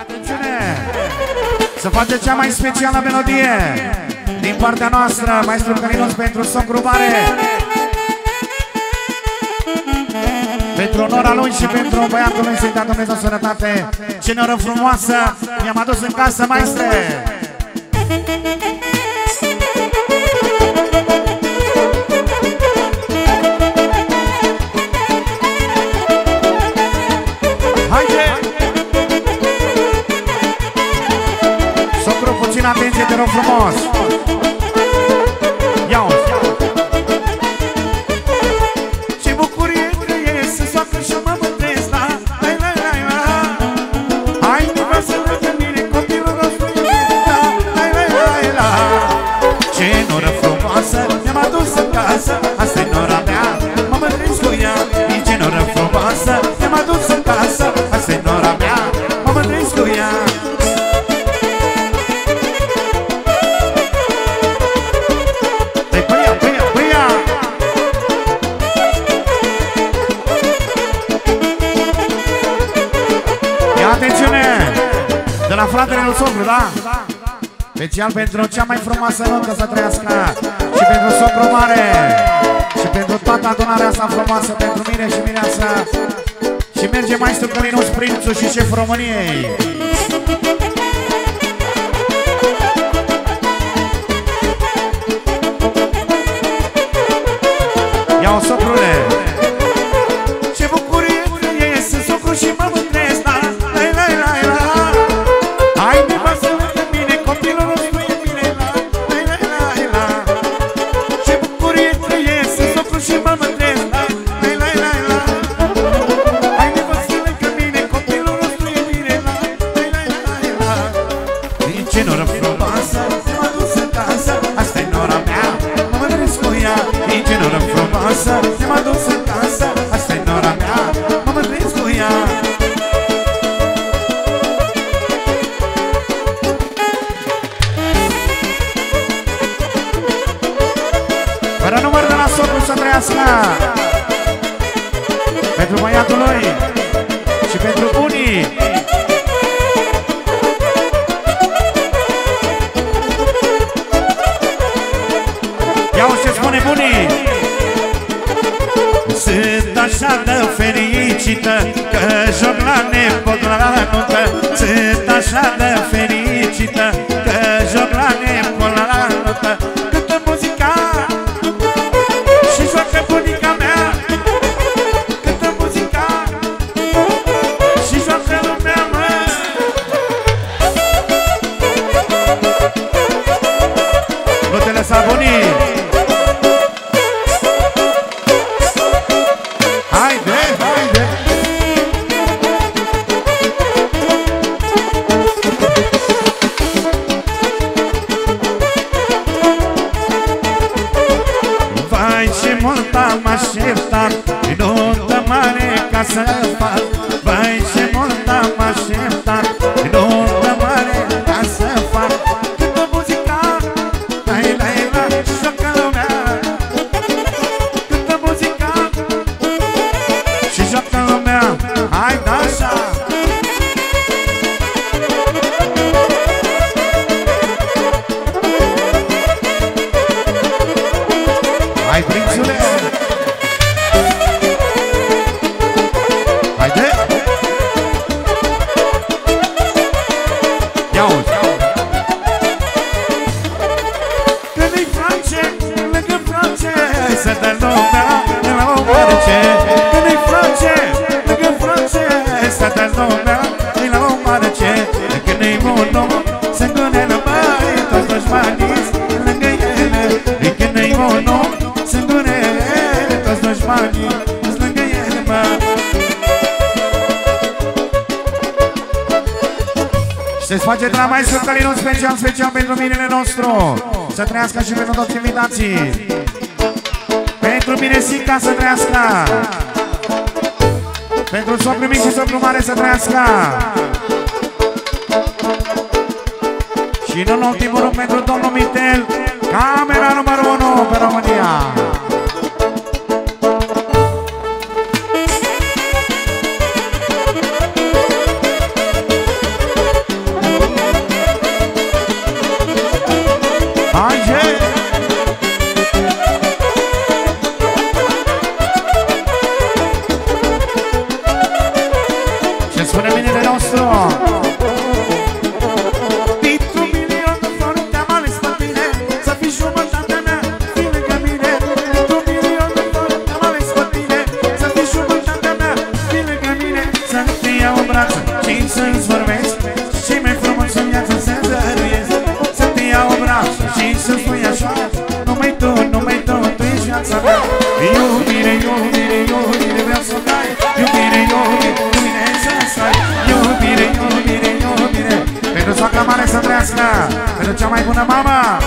Atențiune! Să face cea mai specială melodie din partea noastră, maestru Călinuț pentru socru mare. Pentru onora lui și pentru băiatul lui să-i dea Dumnezeu sănătate. Ce noră frumoasă mi-am adus în casă, maestre! Puțin atenție, te rog frumos. Ia-o Ce bucurie că e să soacă și mă mândresc La, la, la, la, la Hai, nu vreau să lângă mine Copilul nostru e la, la, la, la, la. Ce noră frumoasă Mi-am adus în casă Asta-i nora mea Mă mândresc cu ea. Ce noră frumoasă Mi-am adus lui socru, da? Special pentru cea mai frumoasă nuntă să trăiască. Și pentru socru mare. Și pentru toată adunarea asta frumoasă Pentru mine și mireasa Și merge maestru Călinuț Prințul și șeful României. Ia-o socrule! Ce socru să Nu te lăsa Toți dușmanii lângă ele mă Și se face de la maestru Călinu special, special pentru minele nostru. Să trăiască și pentru toți invitații. Pentru mine Sica să trăiască. Pentru socru mic și socru mare să trăiască. Și nu în ultimul rând pentru domnul Pentru cea mai bună mama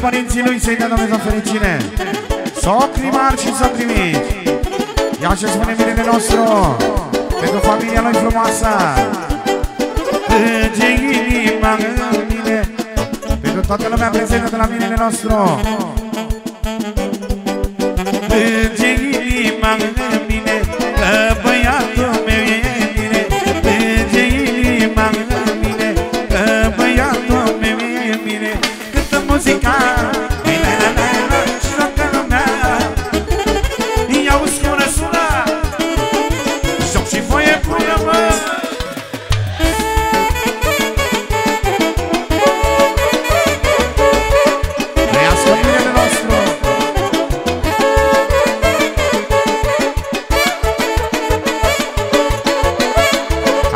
părinții lui să-i dea Dumnezeu fericire. Socri mari și socri mici Ia ce spune mirele nostru. Pentru familia lui frumoasă. Plânge inima în mine. Pentru toată lumea prezentă de la binele nostru. Plânge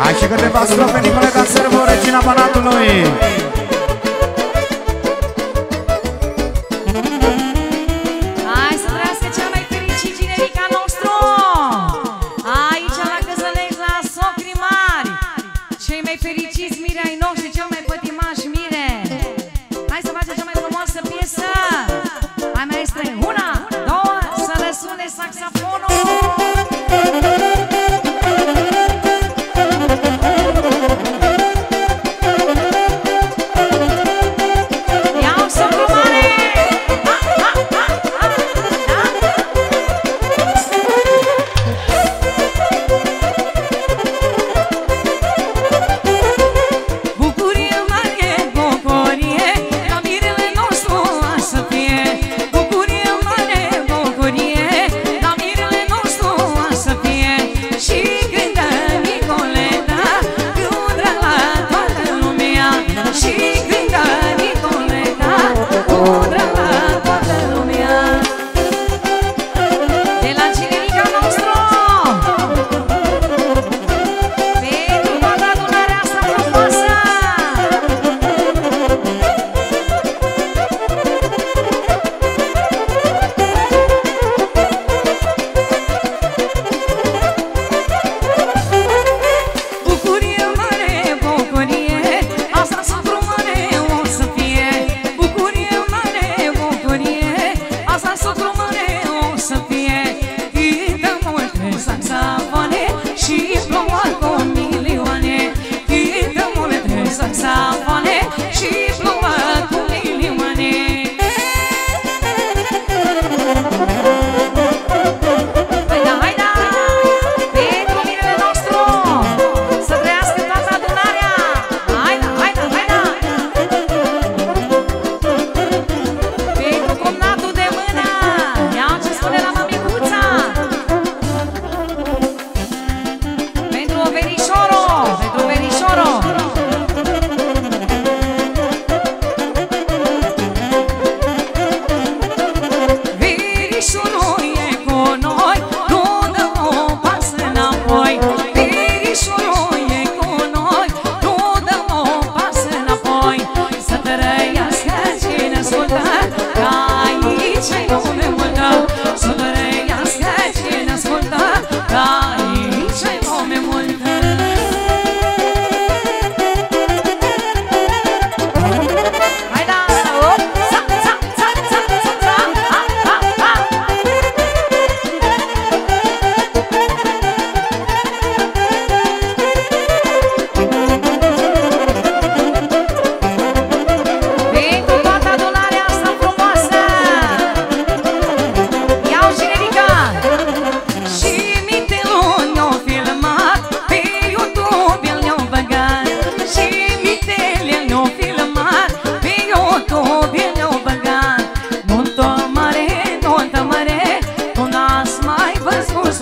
Ai și câteva strofe Nicole Dan Servo, regina banatului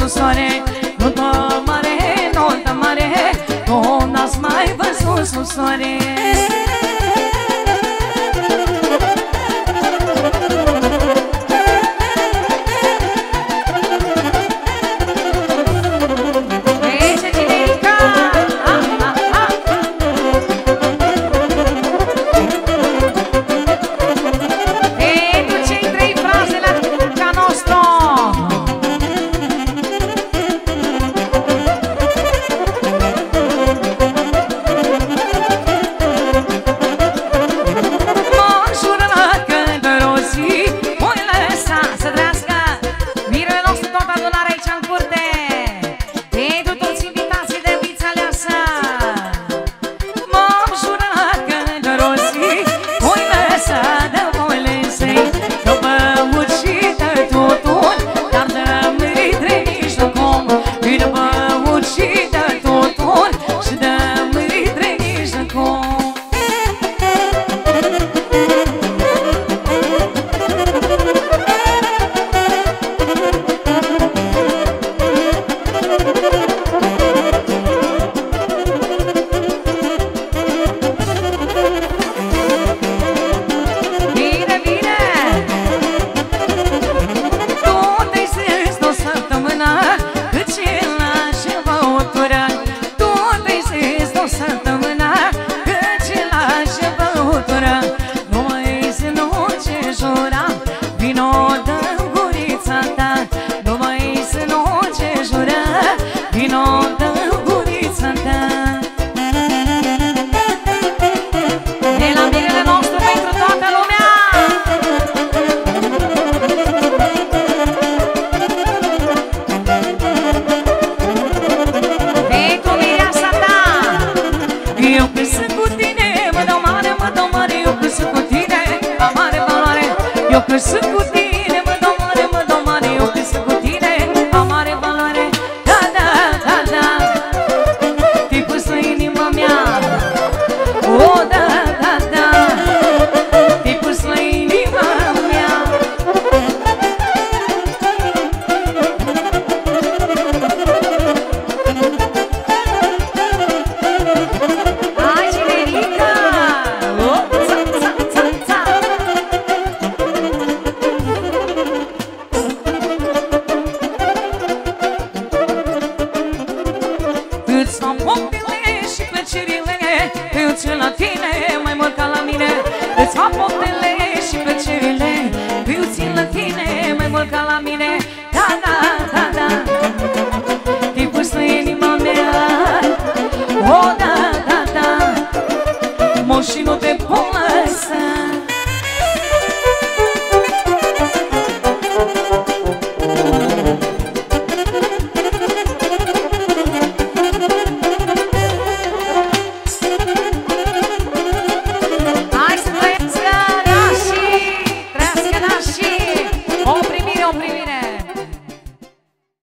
văzut soare. Notă mare, te mare Tu n-ați mai văzut soare